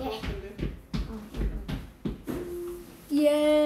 Yeah. Yay!